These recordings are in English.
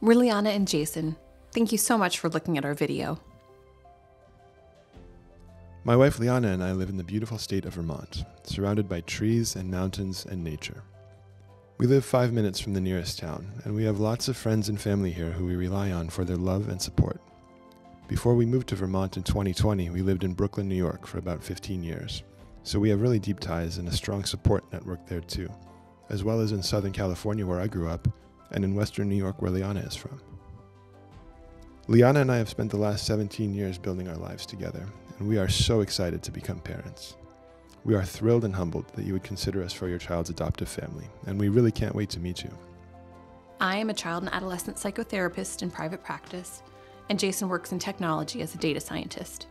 We're Liana and Jason. Thank you so much for looking at our video. My wife Liana and I live in the beautiful state of Vermont, surrounded by trees and mountains and nature. We live five minutes from the nearest town, and we have lots of friends and family here who we rely on for their love and support. Before we moved to Vermont in 2020, we lived in Brooklyn, New York for about 15 years, so we have really deep ties and a strong support network there too, as well as in Southern California where I grew up, and in Western New York where Liana is from. Liana and I have spent the last 17 years building our lives together, and we are so excited to become parents. We are thrilled and humbled that you would consider us for your child's adoptive family, and we really can't wait to meet you. I am a child and adolescent psychotherapist in private practice, and Jason works in technology as a data scientist.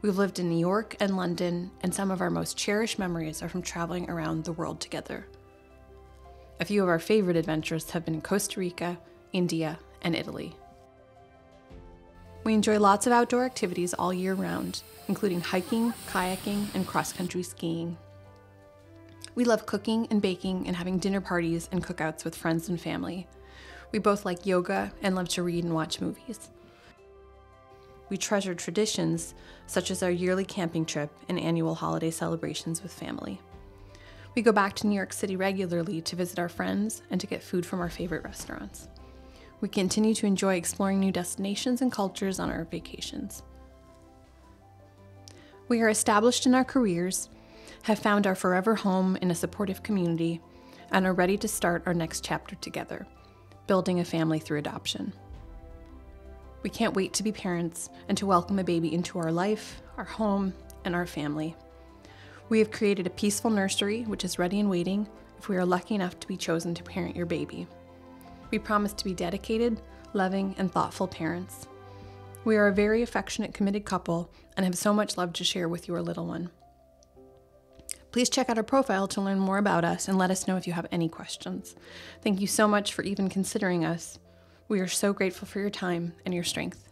We've lived in New York and London, and some of our most cherished memories are from traveling around the world together. A few of our favorite adventures have been Costa Rica, India, and Italy. We enjoy lots of outdoor activities all year round, including hiking, kayaking, and cross country skiing. We love cooking and baking and having dinner parties and cookouts with friends and family. We both like yoga and love to read and watch movies. We treasure traditions such as our yearly camping trip and annual holiday celebrations with family. We go back to New York City regularly to visit our friends and to get food from our favorite restaurants. We continue to enjoy exploring new destinations and cultures on our vacations. We are established in our careers, have found our forever home in a supportive community, and are ready to start our next chapter together, building a family through adoption. We can't wait to be parents and to welcome a baby into our life, our home, and our family. We have created a peaceful nursery which is ready and waiting if we are lucky enough to be chosen to parent your baby. We promise to be dedicated, loving, and thoughtful parents. We are a very affectionate, committed couple and have so much love to share with your little one. Please check out our profile to learn more about us and let us know if you have any questions. Thank you so much for even considering us. We are so grateful for your time and your strength.